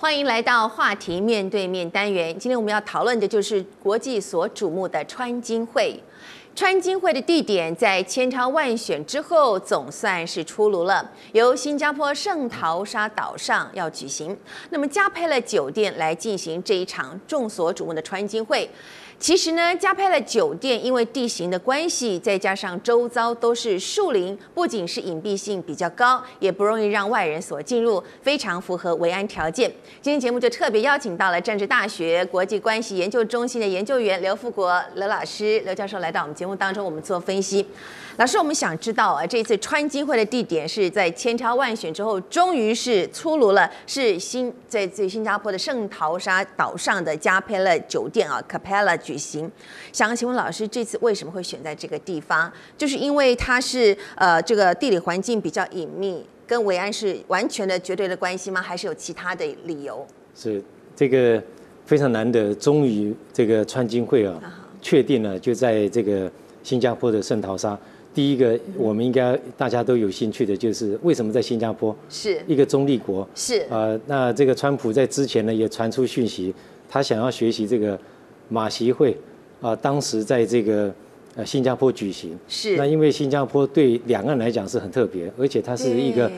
欢迎来到话题面对面单元。今天我们要讨论的就是国际所瞩目的川金会。川金会的地点在千挑万选之后，总算是出炉了，由新加坡圣淘沙岛上要举行。那么加配了酒店来进行这一场众所瞩目的川金会。其实呢，加拍了酒店，因为地形的关系，再加上周遭都是树林，不仅是隐蔽性比较高，也不容易让外人所进入，非常符合维安条件。今天节目就特别邀请到了政治大学国际关系研究中心的研究员刘富国刘老师刘教授来到我们节目当中，我们做分析。老师，我们想知道啊，这次川金会的地点是在千挑万选之后，终于是出炉了，是新在在新加坡的圣淘沙岛上的加佩勒酒店啊，Capella 举行。想请问老师，这次为什么会选在这个地方？就是因为它是呃这个地理环境比较隐秘，跟维安是完全的绝对的关系吗？还是有其他的理由？是这个非常难得，终于这个川金会啊，确定了就在这个新加坡的圣淘沙。第一个，我们应该大家都有兴趣的，就是为什么在新加坡是一个中立国？是呃，那这个川普在之前呢也传出讯息，他想要学习这个马习会啊，当时在这个呃新加坡举行。是那因为新加坡对两岸来讲是很特别，而且它是一个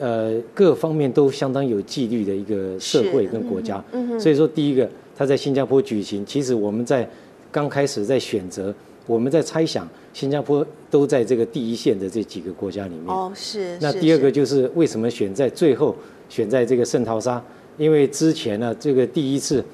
呃各方面都相当有纪律的一个社会跟国家。嗯所以说，第一个他在新加坡举行，其实我们在刚开始在选择。我们在猜想，新加坡都在这个第一线的这几个国家里面。哦，是。那第二个就是为什么选在最后，选在这个圣淘沙？因为之前呢，这个第一次，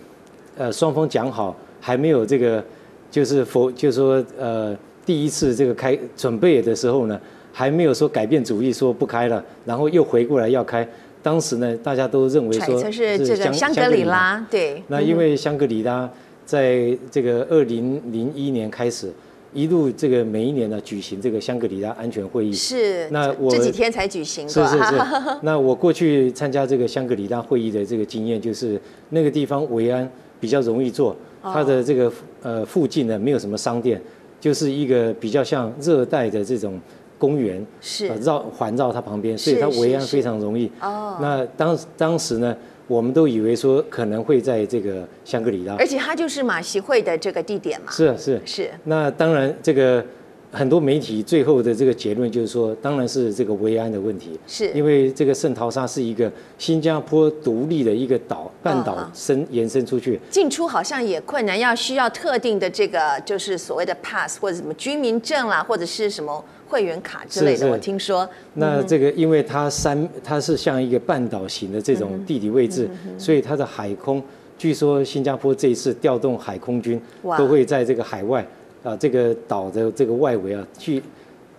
呃，双方讲好还没有这个，就是否，就是说，呃，第一次这个开准备的时候呢，还没有说改变主意说不开了，然后又回过来要开。当时呢，大家都认为说是这个香格里拉，对。那因为香格里拉。在这个二零零一年开始，一路这个每一年呢举行这个香格里拉安全会议。是。那我这几天才举行。是是是。那我过去参加这个香格里拉会议的这个经验，就是那个地方维安比较容易做，它的这个呃附近呢没有什么商店，就是一个比较像热带的这种公园，是绕环绕它旁边，所以它维安非常容易。哦。那当当时呢？我们都以为说可能会在这个香格里拉，而且它就是马习会的这个地点嘛。是是是。那当然，这个很多媒体最后的这个结论就是说，当然是这个维安的问题。是。因为这个圣淘沙是一个新加坡独立的一个岛，半岛伸延伸出去，进出好像也困难，要需要特定的这个就是所谓的 pass 或者什么居民证啦，或者是什么。会员卡之类的，我听说。那这个，因为它山，它是像一个半岛型的这种地理位置，所以它的海空，据说新加坡这一次调动海空军，都会在这个海外啊，这个岛的这个外围啊，去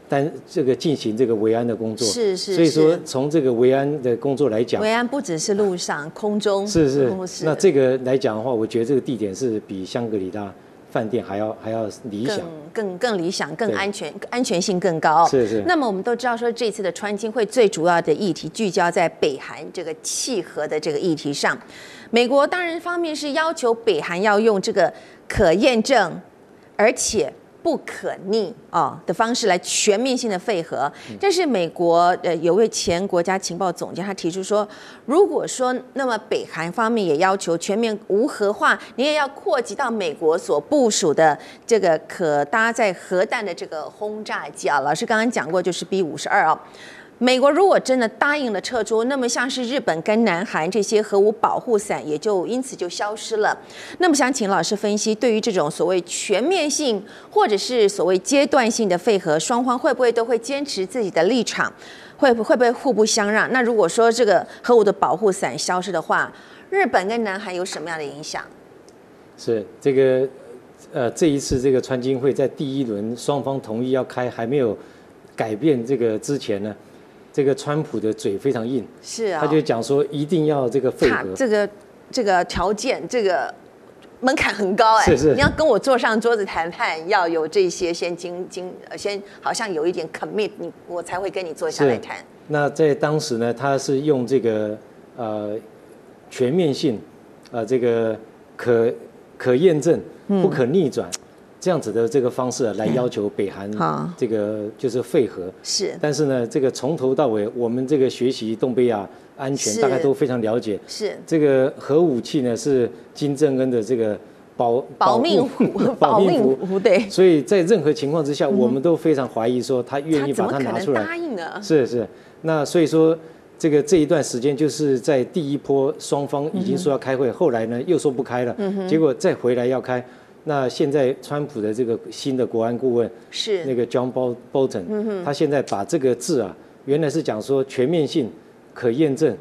但这个进行这个维安的工作。是是。所以说，从这个维安的工作来讲，维安不只是路上、空中。是是。那这个来讲的话，我觉得这个地点是比香格里拉。饭店还要还要理想，更更理想，更安全，安全性更高。是是。那么我们都知道说，这次的川金会最主要的议题聚焦在北韩这个契合的这个议题上。美国当然方面是要求北韩要用这个可验证，而且。不可逆啊的方式来全面性的废核，但是美国呃有位前国家情报总监，他提出说，如果说那么北韩方面也要求全面无核化，你也要扩及到美国所部署的这个可搭载核弹的这个轰炸机啊，老师刚刚讲过就是 B 五十二啊。美国如果真的答应了撤出，那么像是日本跟南韩这些核武保护伞也就因此就消失了。那么想请老师分析，对于这种所谓全面性或者是所谓阶段性的废核，双方会不会都会坚持自己的立场？会不会不会互不相让？那如果说这个核武的保护伞消失的话，日本跟南韩有什么样的影响？是这个呃，这一次这个川金会在第一轮双方同意要开，还没有改变这个之前呢？这个川普的嘴非常硬，是啊，他就讲说一定要这个废核，这个这个条件，这个门槛很高哎，是是，你要跟我坐上桌子谈判，要有这些先经经先好像有一点 commit，你我才会跟你坐下来谈。那在当时呢，他是用这个呃全面性，呃这个可可验证、不可逆转。这样子的这个方式来要求北韩好这个就是废核。是但是呢，这个从头到尾，我们这个学习东北亚安全，大概都非常了解。是这个核武器呢是金正恩的这个保保命符，保命符，符，对，所以在任何情况之下，我们都非常怀疑说他愿意把它拿出来。能答应呢？是是，那所以说这个这一段时间就是在第一波双方已经说要开会，后来呢又说不开了，结果再回来要开。那现在川普的这个新的国安顾问是。那个 John Bol- Bolton，、他现在把这个字啊，原来是讲说全面性、可验证，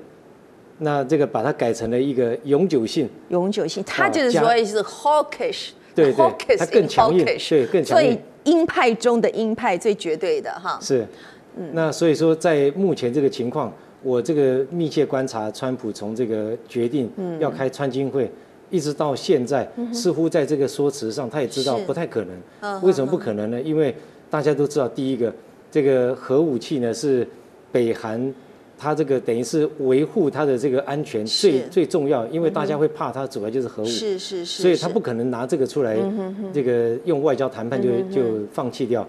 那这个把它改成了一个永久性，永久性，他就是说是 hawkish，对对 hawkish 它更强硬对更强硬。最鹰派中的鹰派，最绝对的哈。是，那所以说在目前这个情况，我这个密切观察川普从这个决定要开川金会。一直到现在，似乎在这个说辞上，他也知道不太可嗯能。为什么不可能呢？因为大家都知道，第一个，这个核武器呢是北韩，它这个等于是维护它的这个安全最最重要，因为大家会怕它主要就是核武。是是是，所以他不可能拿这个出来，这个用外交谈判就就放弃掉。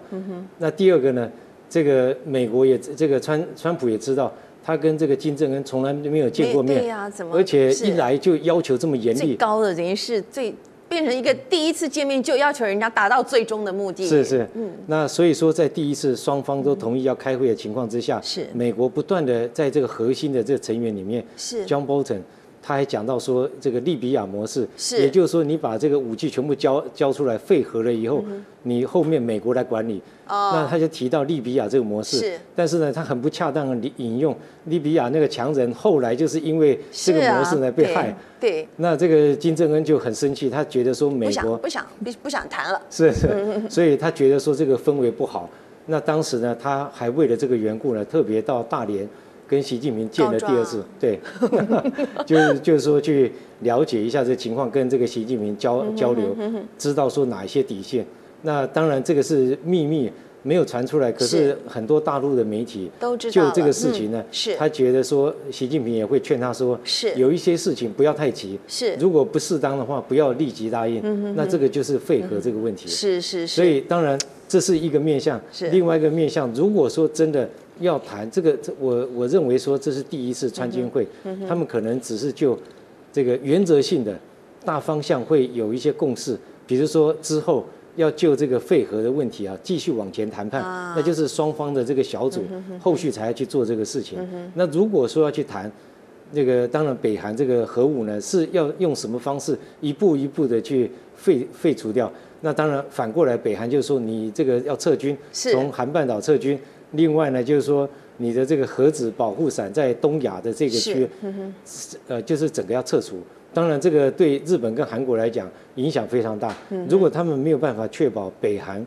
那第二个呢，这个美国也这个川川普也知道，他跟这个金正恩从来没有见过面，对呀，怎么？而且一来就要求这么严厉最。高的等于是最变成一个第一次见面就要求人家达到最终的目的。是是，嗯那所以说在第一次双方都同意要开会的情况之下，是美国不断的在这个核心的这个成员里面是，John Bolton 他还讲到说这个利比亚模式，是也就是说你把这个武器全部交交出来废核了以后，你后面美国来管理。哦那他就提到利比亚这个模式，是但是呢，他很不恰当的引用利比亚那个强人，后来就是因为这个模式呢被害。对，那这个金正恩就很生气，他觉得说美不想国不想不不想谈了。是是，所以他觉得说这个氛围不好。那当时呢，他还为了这个缘故呢，特别到大连跟习近平见了第二次，对，就是 就是说去了解一下这情况，跟这个习近平交交流，知道说哪一些底线。那当然这个是秘密，没有传出来。可是是很多大陆的媒体都知道就这个事情呢嗯，是他觉得说习近平也会劝他说，是有一些事情不要太急，是如果不适当的话，不要立即答应。那这个就是废核这个问题。是是是，所以当然这是一个面向是，另外一个面向，如果说真的要谈这个，这我我认为说这是第一次川金会，嗯他们可能只是就这个原则性的大方向会有一些共识，比如说之后。要就这个废核的问题啊，继续往前谈判，啊那就是双方的这个小组后续才要去做这个事情。嗯那如果说要去谈，这个当然北韩这个核武呢是要用什么方式一步一步的去废废除掉？那当然反过来，北韩就是说你这个要撤军，是从韩半岛撤军。另外呢，就是说你的这个核子保护伞在东亚的这个区，呃，就是整个要撤除。当然，这个对日本跟韩国来讲影响非常大。如果他们没有办法确保北韩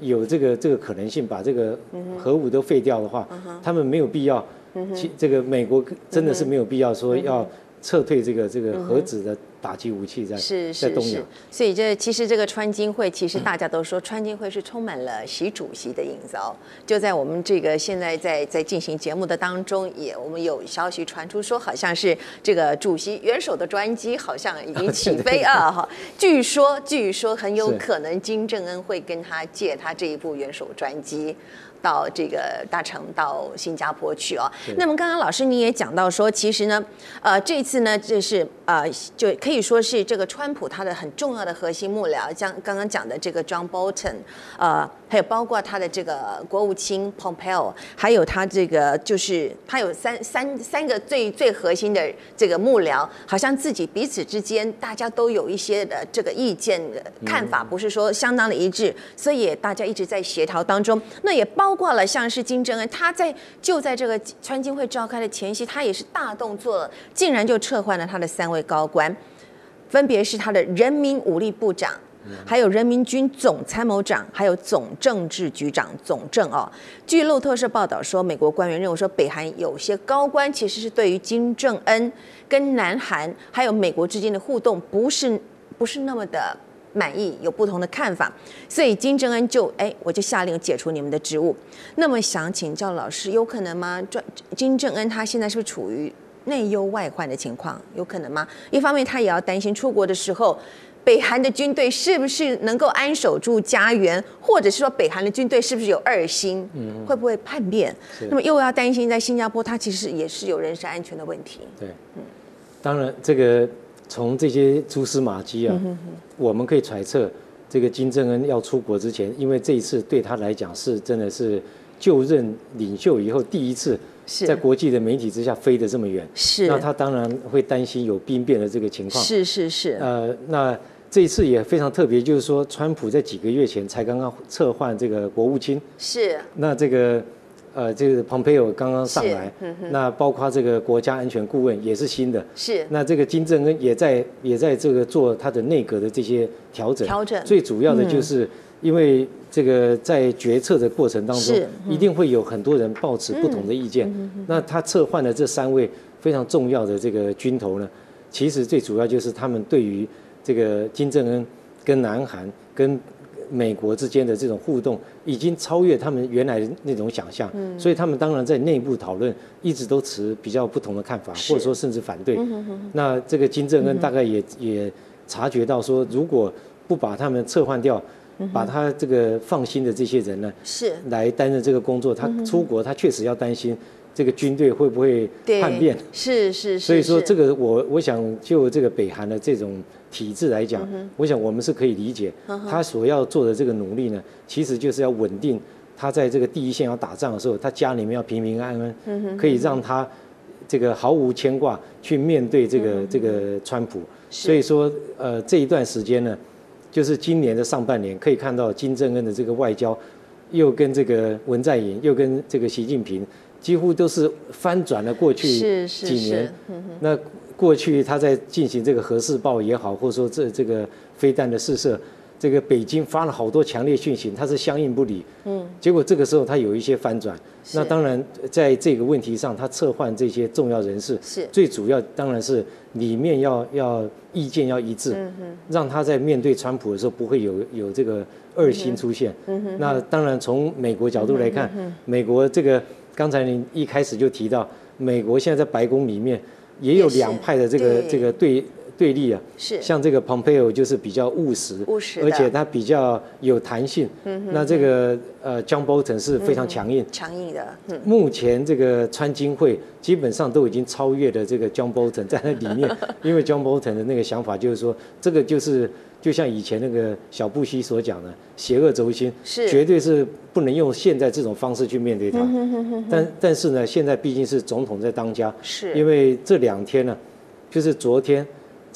有这个这个可能性把这个核武都废掉的话，他们没有必要。其这个美国真的是没有必要说要撤退这个这个核子的打击武器在是是是在东亚。，所以这其实这个川金会，其实大家都说川金会是充满了习主席的影子哦。就在我们这个现在在在进行节目的当中，也我们有消息传出说，好像是这个主席元首的专机好像已经起 飞啊哈。据说据说很有可能金正恩会跟他借他这一部元首专机。到这个大城到新加坡去哦。那么刚刚老师你也讲到说，其实呢，呃，这次呢，这是呃，就可以说是这个川普他的很重要的核心幕僚，像刚刚讲的这个 John Bolton，呃，还有包括他的这个国务卿 Pompeo，还有他这个就是他有三三三个最最核心的这个幕僚，好像自己彼此之间大家都有一些的这个意见的看法，不是说相当的一致，所以大家一直在协调当中。那也包括了像是金正恩，他在就在这个川金会召开的前夕，他也是大动作了，竟然就撤换了他的三位高官，分别是他的人民武力部长。还有人民军总参谋长，还有总政治局长总政哦。据路透社报道说，美国官员认为说，北韩有些高官其实是对于金正恩跟南韩还有美国之间的互动不是不是那么的满意，有不同的看法，所以金正恩就哎，我就下令解除你们的职务。那么想请教老师，有可能吗？这金正恩他现在是不是处于内忧外患的情况？有可能吗？一方面他也要担心出国的时候。北韩的军队是不是能够安守住家园，或者是说北韩的军队是不是有二心，会不会叛变？那么又要担心在新加坡，他其实也是有人身安全的问题。对，当然这个从这些蛛丝马迹啊，我们可以揣测，这个金正恩要出国之前，因为这一次对他来讲是真的是就任领袖以后第一次是在国际的媒体之下飞得这么远，是。那他当然会担心有兵变的这个情况。是是是，呃，那这一次也非常特别，就是说，川普在几个月前才刚刚撤换这个国务卿，是。那这个呃，这个 Pompeo 刚刚上来，那包括这个国家安全顾问也是新的，是。那这个金正恩也在也在这个做他的内阁的这些调整，调整。最主要的就是因为这个在决策的过程当中是，一定会有很多人抱持不同的意见，那他撤换的这三位非常重要的这个军头呢，其实最主要就是他们对于这个金正恩跟南韩跟美国之间的这种互动，已经超越他们原来的那种想象，所以他们当然在内部讨论一直都持比较不同的看法，或者说甚至反对。那这个金正恩大概也也察觉到说，如果不把他们撤换掉，把他这个放心的这些人呢，是。来担任这个工作，他出国他确实要担心这个军队会不会叛变。是是是，所以说，这个我我想就这个北韩的这种体制来讲，嗯我想我们是可以理解，他所要做的这个努力呢，其实就是要稳定他在这个第一线要打仗的时候，他家里面要平平安安，嗯可以让他这个毫无牵挂去面对这嗯个这个川普。所以说，呃，这一段时间呢，就是今年的上半年，可以看到金正恩的这个外交，又跟这个文在寅，又跟这个习近平，几乎都是翻转了过去几年。那过去他在进行这个核试爆也好，或者说这这个飞弹的试射，这个北京发了好多强烈讯息，他是相应不理。嗯，结果这个时候他有一些反转。那当然，在这个问题上，他撤换这些重要人士，是。最主要当然是里面要要意见要一致，让他在面对川普的时候不会有有这个二心出现。那当然从美国角度来看，美国这个刚才您一开始就提到，美国现在在白宫里面也有两派的这个这个对对立啊。是像这个 Pompeo 就是比较务实，务实而且他比较有弹性。嗯那这个呃 John Bolton 是非常强硬。强硬的，嗯，目前这个川金会基本上都已经超越了这个 John Bolton 在那里面，因为 John Bolton 的那个想法就是说，这个就是就像以前那个小布希所讲的，邪恶轴心是绝对是不能用现在这种方式去面对它。但但是呢，现在毕竟是总统在当家，是因为这两天呢，就是昨天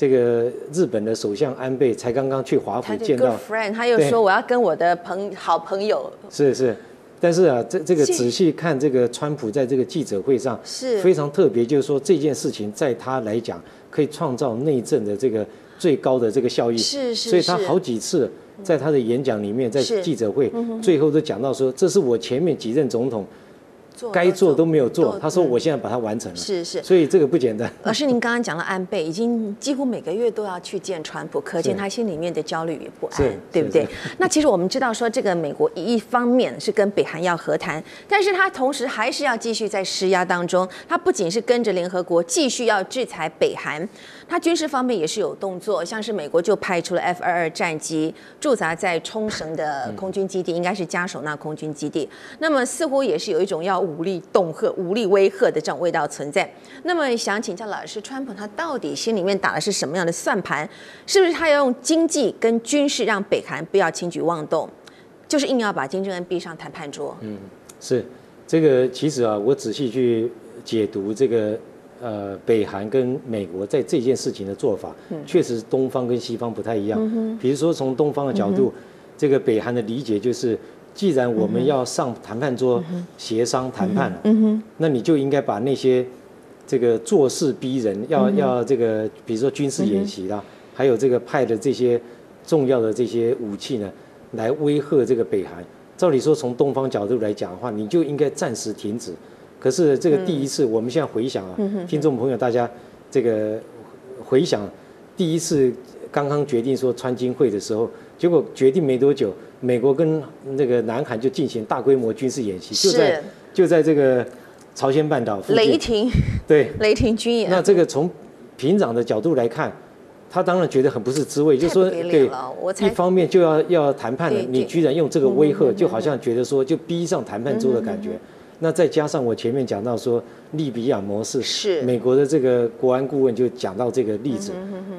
这个日本的首相安倍才刚刚去华府见到，friend，他又对。说我要跟我的朋好朋友。是是，但是啊，这这个仔细看这个川普在这个记者会上是。非常特别，就是说这件事情在他来讲可以创造内政的这个最高的这个效益，是是是。所以他好几次在他的演讲里面，在记者会最后都讲到说，这是我前面几任总统做该做都没有做，他说嗯我现在把它完成了，是是。所以这个不简单。老师，您刚刚讲了安倍，已经几乎每个月都要去见川普，可见他心里面的焦虑与不安，对不对？那其实我们知道说，这个美国一方面是跟北韩要和谈，但是他同时还是要继续在施压当中。他不仅是跟着联合国继续要制裁北韩，他军事方面也是有动作，像是美国就派出了 F 二二战机驻扎在冲绳的空军基地，应该是加手纳空军基地。那么似乎也是有一种要武力恫吓、武力威吓的这种味道存在。那么想请教老师，川普他到底心里面打的是什么样的算盘？是不是他要用经济跟军事让北韩不要轻举妄动？就是硬要把金正恩逼上谈判桌。嗯是这个，其实啊，我仔细去解读这个呃北韩跟美国在这件事情的做法，确实东方跟西方不太一样。比如说从东方的角度，这个北韩的理解就是，既然我们要上谈判桌协商谈判了，那你就应该把那些这个做事逼人，要要这个，比如说军事演习啦，还有这个派的这些重要的这些武器呢，来威吓这个北韩。照理说，从东方角度来讲的话，你就应该暂时停止。可是这个第一次，我们现在回想啊，听众朋友大家这个回想，第一次刚刚决定说川金会的时候，结果决定没多久，美国跟那个南韩就进行大规模军事演习，就在就在这个朝鲜半岛附近。雷霆，对，雷霆军演。那这个从平壤的角度来看，他当然觉得很不是滋味，就太说对一方面就要要谈判了你居然用这个威吓，就好像觉得说就逼上谈判桌的感觉。那再加上我前面讲到说利比亚模式，是美国的这个国安顾问就讲到这个例子，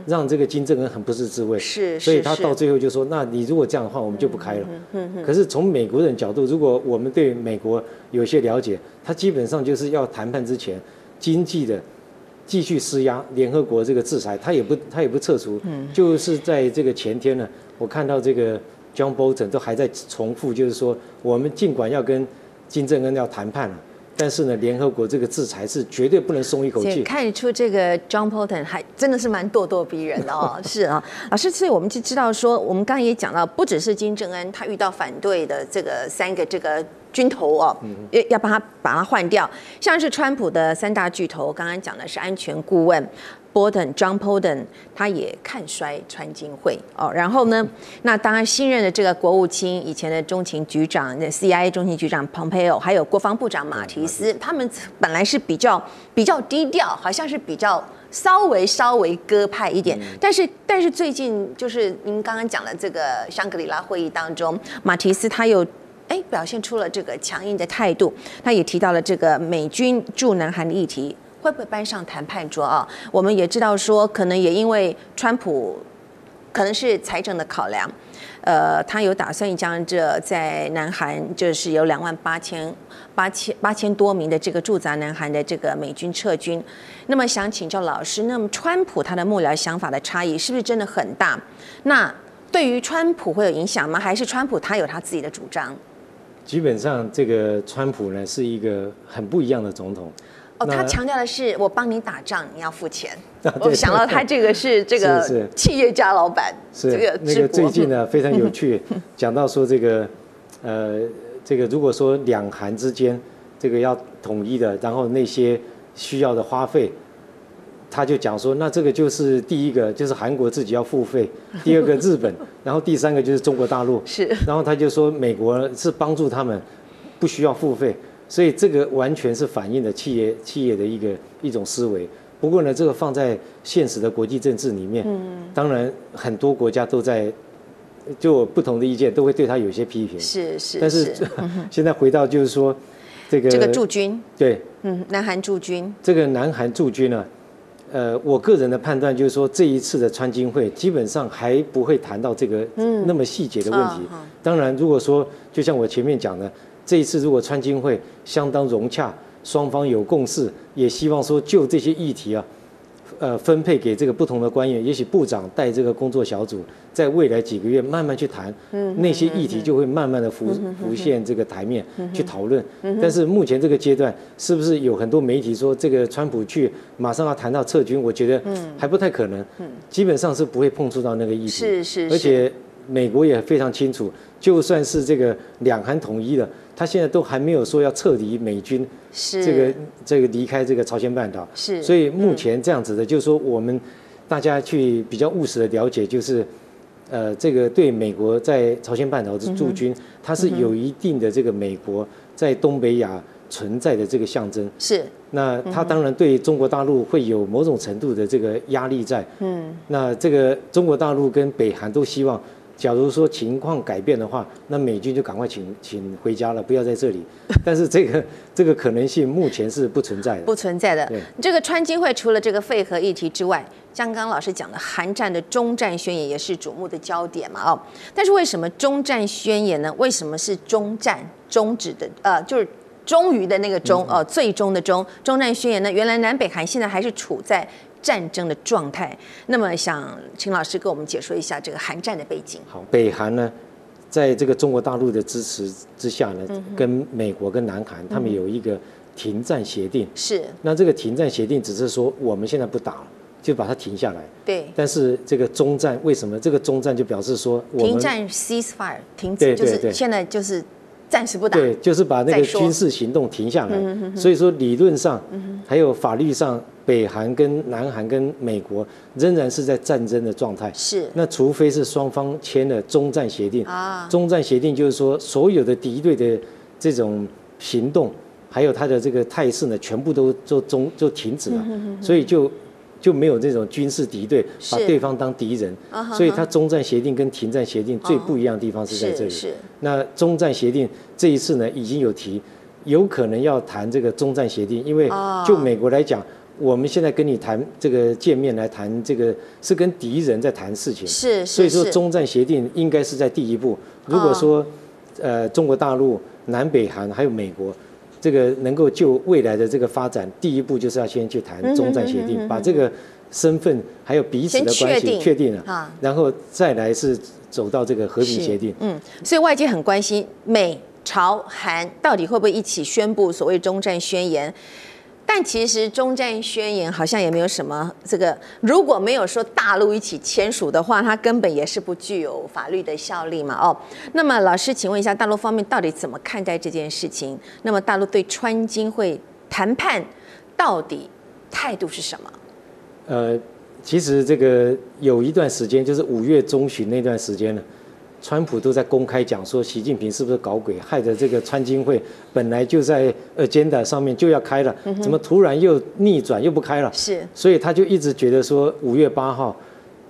让这个金正恩很不是滋味。是，所以他到最后就说：“那你如果这样的话，我们就不开了。”可是从美国人角度，如果我们对美国有些了解，他基本上就是要谈判之前，经济的继续施压，联合国这个制裁，他也不他也不撤除。就是在这个前天呢，我看到这个 John Bolton 都还在重复，就是说我们尽管要跟金正恩要谈判了。但是呢，联合国这个制裁是绝对不能松一口气。看得出这个 John Bolton 还真的是蛮咄咄逼人的哦，是啊，老师，所以我们就知道说，我们刚刚也讲到，不只是金正恩他遇到反对的这个三个这个军头哦，要要帮他把他换掉，像是川普的三大巨头，刚刚讲的是安全顾问。Bolton John Bolton 他也看衰川金会哦，然后呢，那当然新任的这个国务卿，以前的中情局长、那 CIA 中情局长 Pompeo，还有国防部长马提斯，他们本来是比较比较低调，好像是比较稍微稍微鸽派一点，但是但是最近就是您刚刚讲的这个香格里拉会议当中，马提斯他又。哎，表现出了这个强硬的态度，他也提到了这个美军驻南韩的议题。会不会搬上谈判桌啊？我们也知道说，可能也因为川普可能是财政的考量，呃，他有打算将这在南韩就是有两万八千八千八千多名的这个驻扎南韩的这个美军撤军。那么想请教老师，那么川普他的幕僚想法的差异是不是真的很大？那对于川普会有影响吗？还是川普他有他自己的主张？基本上，这个川普呢是一个很不一样的总统。哦，他强调的是我帮你打仗，你要付钱。啊我想到他这个是 这个企业家老板，是这个那个最近呢非常有趣，讲到说这个呃这个如果说两韩之间这个要统一的，然后那些需要的花费，他就讲说，那这个就是第一个就是韩国自己要付费，第二个日本，然后第三个就是中国大陆，是。然后他就说美国是帮助他们，不需要付费，所以这个完全是反映了企业企业的一个一种思维。不过呢，这个放在现实的国际政治里面，当然很多国家都在就有不同的意见，都会对他有一些批评。是是，但是 现在回到就是说，这个这个驻军，对。嗯，南韩驻军，这个南韩驻军呢，呃，我个人的判断就是说，这一次的川金会基本上还不会谈到这个那么细节的问题。嗯嗯当然，如果说就像我前面讲的，这一次如果川金会相当融洽，双方有共识，也希望说就这些议题啊，呃，分配给这个不同的官员，也许部长带这个工作小组，在未来几个月慢慢去谈，那些议题就会慢慢的浮浮现这个台面去讨论。但是目前这个阶段，是不是有很多媒体说这个川普去马上要谈到撤军？我觉得还不太可能，基本上是不会碰触到那个议题。是是是而且美国也非常清楚，就算是这个两韩统一了，他现在都还没有说要撤离美军是这个这个离开这个朝鲜半岛。是，所以目前这样子的，就是说我们大家去比较务实的了解，就是呃，这个对美国在朝鲜半岛的驻军，它是有一定的这个美国在东北亚存在的这个象征。是那它当然对中国大陆会有某种程度的这个压力在。嗯。那这个中国大陆跟北韩都希望，假如说情况改变的话，那美军就赶快请请回家了，不要在这里。但是这个这个可能性目前是不存在的。不存在的对。这个川金会除了这个废核议题之外，像刚刚老师讲的韩战的终战宣言也是瞩目的焦点嘛哦。但是为什么终战宣言呢？为什么是终战终止的？呃，就是终于的那个终呃，最终的终。终战宣言呢？原来南北韩现在还是处在战争的状态。那么想请老师给我们解说一下这个韩战的背景。好，北韩呢，在这个中国大陆的支持之下呢，嗯跟美国跟南韩他们有一个停战协定。是那这个停战协定只是说我们现在不打了，就把它停下来。对。但是这个中战为什么？这个中战就表示说我们停战 ceasefire 停止，就是现在就是暂时不打。对，就是把那个军事行动停下来。所以说理论上还有法律上，北韩跟南韩跟美国仍然是在战争的状态。是。那除非是双方签了中战协定，啊，中战协定就是说所有的敌对的这种行动，还有它的这个态势呢，全部都都中就停止了，所以就就没有这种军事敌对，把对方当敌人。所以它中战协定跟停战协定最不一样的地方是在这里。那中战协定这一次呢，已经有提，有可能要谈这个中战协定，因为哦。就美国来讲，我们现在跟你谈这个见面来谈这个是跟敌人在谈事情，是所以说中战协定应该是在第一步。如果说呃中国大陆、南北韩还有美国。这个能够就未来的这个发展，第一步就是要先去谈中战协定，把这个身份还有彼此的关系确定了，啊然后再来是走到这个和平协定。嗯，所以外界很关心美、朝、韩到底会不会一起宣布所谓中战宣言。但其实中战宣言好像也没有什么这个，如果没有说大陆一起签署的话，它根本也是不具有法律的效力嘛。哦，那么老师，请问一下，大陆方面到底怎么看待这件事情？那么大陆对川金会谈判到底态度是什么？呃，其实这个有一段时间，就是五月中旬那段时间呢，川普都在公开讲说，习近平是不是搞鬼，害得这个川金会本来就在 agenda 上面就要开了，怎么突然又逆转又不开了？是。所以他就一直觉得说，五月八号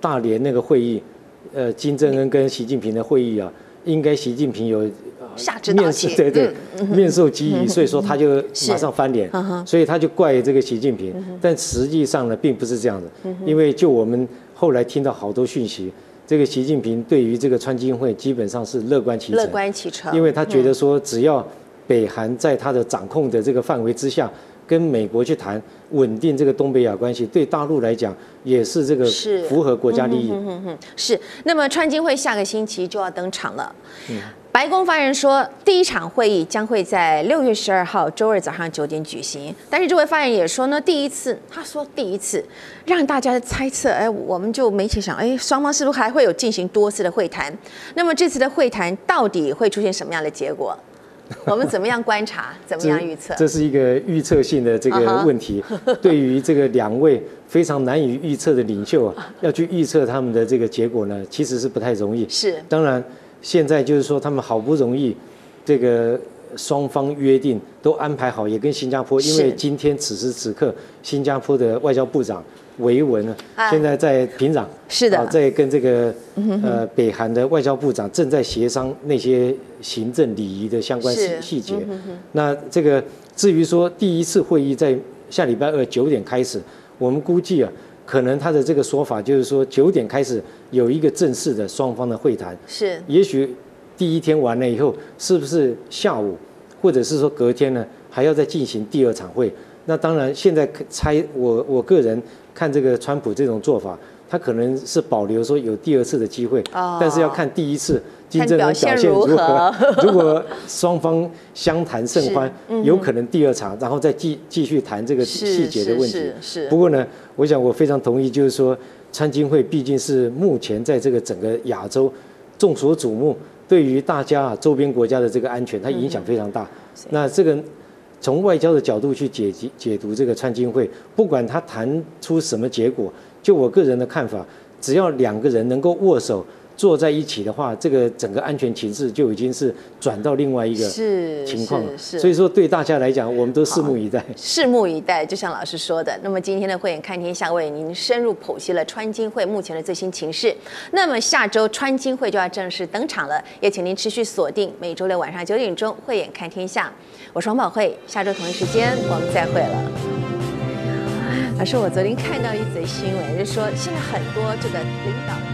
大连那个会议，呃，金正恩跟习近平的会议啊，应该习近平有。呃下指导面试棋。对对，面授机宜，所以说他就是马上翻脸。所以他就怪这个习近平，但实际上呢，并不是这样的，因为就我们后来听到好多讯息，这个习近平对于这个川金会基本上是乐观其成，乐观其成，因为他觉得说，只要北韩在他的掌控的这个范围之下，跟美国去谈稳定这个东北亚关系，对大陆来讲也是这个符合国家利益。是。那么川金会下个星期就要登场了。嗯白宫发言人说，第一场会议将会在六月十二号周二早上九点举行。但是这位发言人也说呢，第一次，他说第一次让大家猜测，哎，我们就媒体想，哎，双方是不是还会有进行多次的会谈？那么这次的会谈到底会出现什么样的结果？我们怎么样观察？怎么样预测？这是一个预测性的这个问题。对于这个两位非常难以预测的领袖啊，要去预测他们的这个结果呢，其实是不太容易。是当然，现在就是说他们好不容易这个双方约定都安排好，也跟新加坡，因是为今天此时此刻，新加坡的外交部长维文呢啊，现在在平壤，是的。啊在跟这个呃北韩的外交部长正在协商那些行政礼仪的相关细是。细节。那这个至于说第一次会议在下礼拜二九点开始，我们估计啊，可能他的这个说法就是说九点开始有一个正式的双方的会谈，是也许第一天完了以后，是不是下午，或者是说隔天呢，还要再进行第二场会？那当然，现在猜我我个人看这个川普这种做法，他可能是保留说有第二次的机会，哦但是要看第一次金正恩表表现如何何。如果双方相谈甚欢嗯，有可能第二场，然后再继继续谈这个细节的问题是。是是不过呢，我想我非常同意，就是说川金会毕竟是目前在这个整个亚洲众所瞩目，对于大家啊周边国家的这个安全，它影响非常大。那这个从外交的角度去解解解读这个川金会，不管他谈出什么结果，就我个人的看法，只要两个人能够握手。坐在一起的话，这个整个安全情势就已经是转到另外一个是情况了。是是所以说，对大家来讲，我们都拭目以待。拭目以待，就像老师说的。那么今天的慧眼看天下为您深入剖析了川金会目前的最新情势。那么下周川金会就要正式登场了，也请您持续锁定每周六晚上九点钟慧眼看天下。我是王宝慧，下周同一时间我们再会了。老师，我昨天看到一则新闻，就说现在很多这个领导。